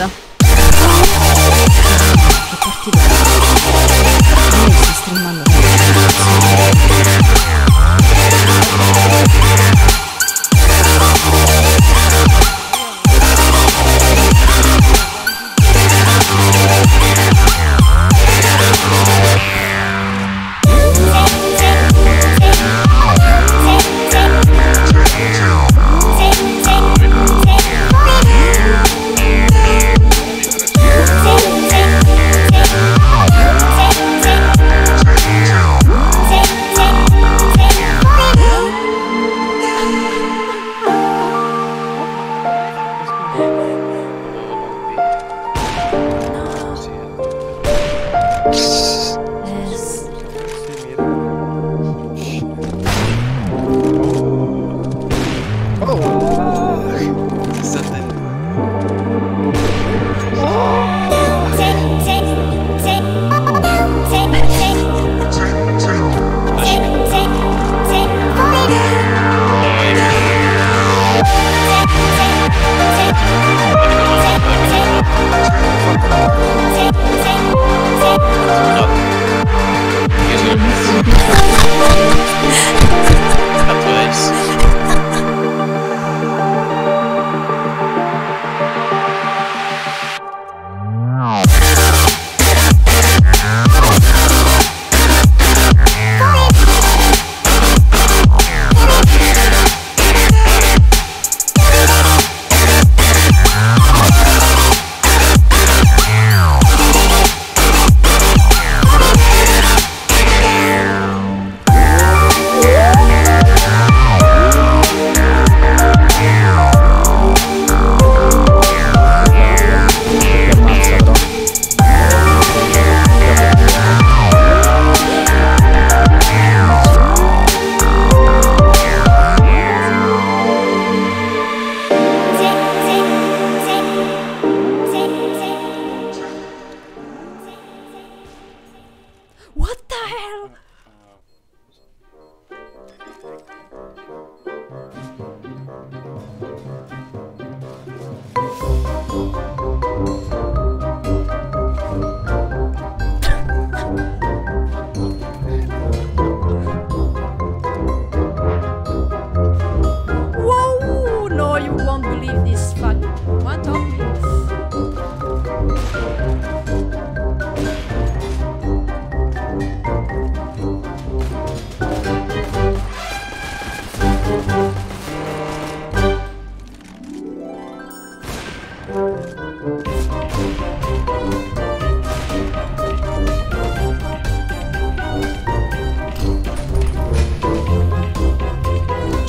C'est parti de là. It's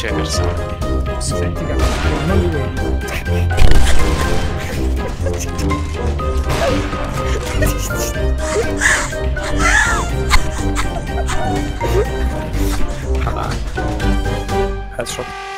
Checkers Senti che non li vedi هذا شوت